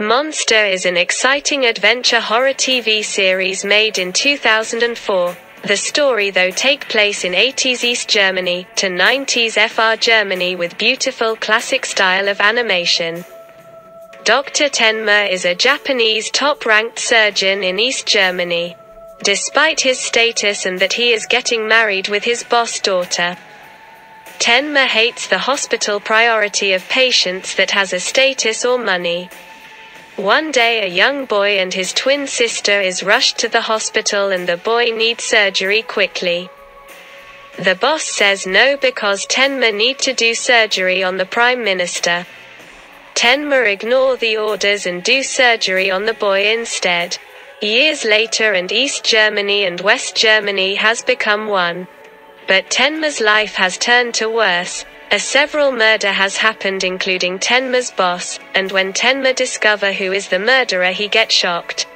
Monster is an exciting adventure horror TV series made in 2004. The story though take place in 80s East Germany to 90s FR Germany with beautiful classic style of animation. Dr. Tenma is a Japanese top-ranked surgeon in East Germany. Despite his status and that he is getting married with his boss daughter. Tenma hates the hospital priority of patients that has a status or money. One day a young boy and his twin sister is rushed to the hospital and the boy needs surgery quickly. The boss says no because Tenma need to do surgery on the prime minister. Tenma ignore the orders and do surgery on the boy instead. Years later and East Germany and West Germany has become one. But Tenma's life has turned to worse, a several murder has happened including Tenma's boss, and when Tenma discover who is the murderer he get shocked.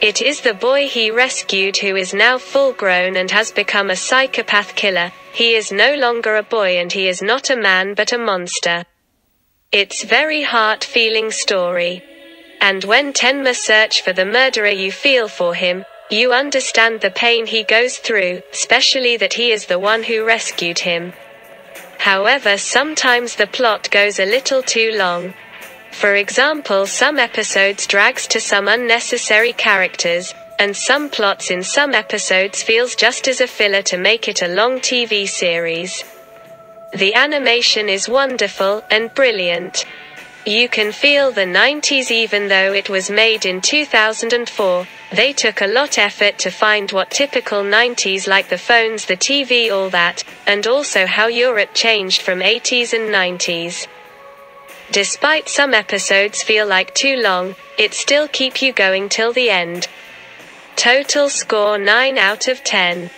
It is the boy he rescued who is now full grown and has become a psychopath killer. He is no longer a boy and he is not a man but a monster. It's very heart feeling story. And when Tenma search for the murderer you feel for him, you understand the pain he goes through, especially that he is the one who rescued him. However sometimes the plot goes a little too long. For example some episodes drags to some unnecessary characters, and some plots in some episodes feels just as a filler to make it a long TV series. The animation is wonderful and brilliant. You can feel the 90s even though it was made in 2004. They took a lot effort to find what typical 90s like the phones, the TV, all that, and also how Europe changed from 80s and 90s. Despite some episodes feel like too long, it still keep you going till the end. Total score 9 out of 10.